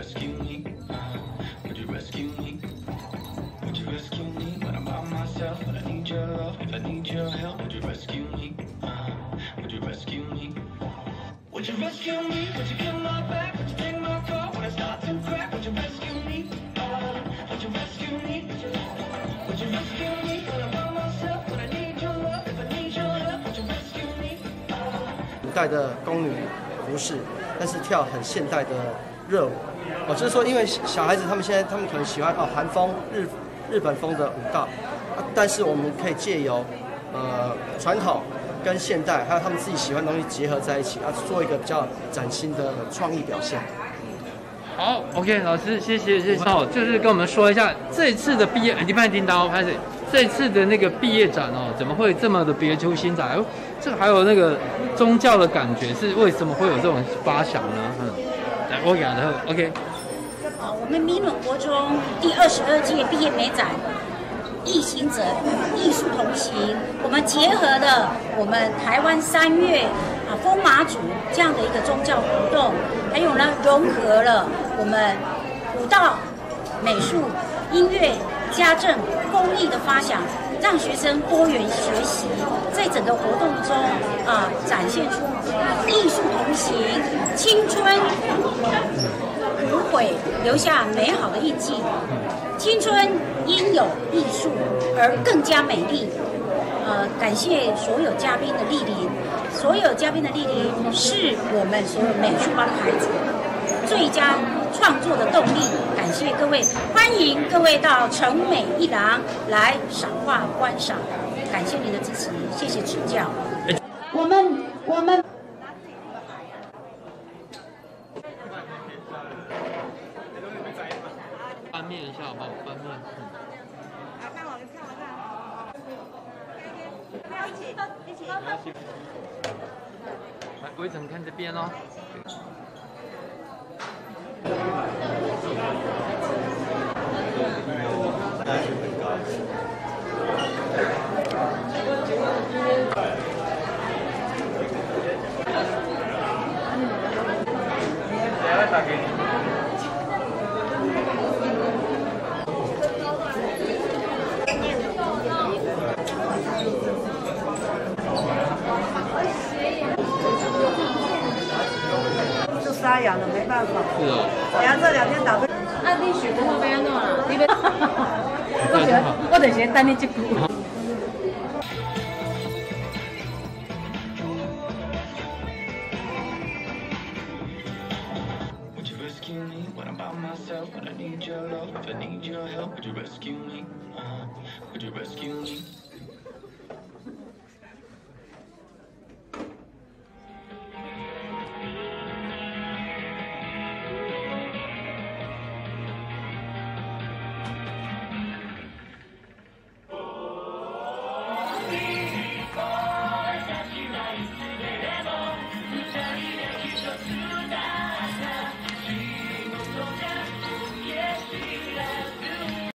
rescue me? Would you rescue me? Would you rescue me when I'm by myself? When I need your love, if I need your help, would you rescue me? Would you rescue me? Would you rescue me? Would you kill my back? Would you take my car when I start to crack? Would you rescue me? Would you rescue me? Would you rescue me when I'm by myself? When I need your love, if I need your help, would you rescue me? 哦，就是说，因为小孩子他们现在他们可能喜欢哦韩风、日日本风的舞蹈，啊但是我们可以借由呃传统跟现代，还有他们自己喜欢的东西结合在一起，啊，做一个比较崭新的创意表现。好，OK，老师，谢谢，谢谢。哦，就是跟我们说一下这次的毕业，你帮叮当开始，这次的那个毕业展哦，怎么会这么的别出心裁？这个还有那个宗教的感觉，是为什么会有这种发想呢？嗯，来，我讲的，OK。啊，我们民伦国中第二十二届毕业美展“异行者艺术同行”，我们结合了我们台湾三月啊风马祖这样的一个宗教活动，还有呢融合了我们舞蹈、美术、音乐、家政、公益的发想，让学生多元学习，在整个活动中啊展现出艺术同行、青春。无悔，留下美好的印记。青春因有艺术而更加美丽。呃，感谢所有嘉宾的莅临，所有嘉宾的莅临是我们所有美术班的孩子最佳创作的动力。感谢各位，欢迎各位到城美一廊来赏画观赏。感谢您的支持，谢谢指教。我们我们。翻面一下好不好？翻面。好，看我，看我看。不要一起，一起。来，围成看这边哦。就沙哑了，没办法。是哦。等下这两天打不。啊，你血不好要安怎啦？你要，我就我就是等你这句。Would you rescue me when I'm by myself? When I need your love, if I need your help, would you rescue me? Uh.